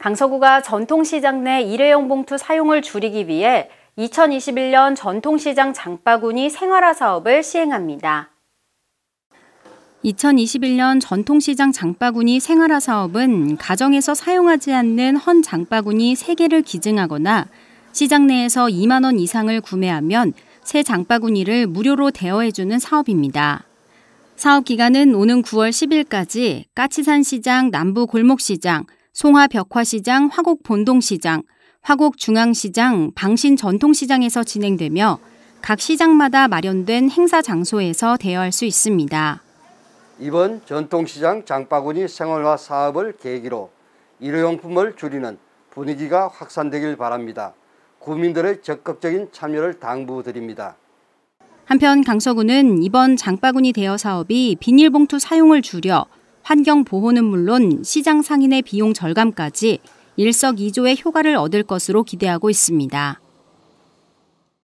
강서구가 전통시장 내 일회용 봉투 사용을 줄이기 위해 2021년 전통시장 장바구니 생활화 사업을 시행합니다. 2021년 전통시장 장바구니 생활화 사업은 가정에서 사용하지 않는 헌 장바구니 3개를 기증하거나 시장 내에서 2만 원 이상을 구매하면 새 장바구니를 무료로 대여해주는 사업입니다. 사업 기간은 오는 9월 10일까지 까치산 시장, 남부 골목시장, 송화 벽화시장, 화곡 본동시장, 화곡 중앙시장, 방신 전통시장에서 진행되며 각 시장마다 마련된 행사 장소에서 대여할 수 있습니다. 이번 전통시장 장바구니 생활화 사업을 계기로 일회용품을 줄이는 분위기가 확산되길 바랍니다. 국민들의 적극적인 참여를 당부드립니다. 한편 강서구는 이번 장바구니 대여 사업이 비닐봉투 사용을 줄여 환경 보호는 물론 시장 상인의 비용 절감까지 일석이조의 효과를 얻을 것으로 기대하고 있습니다.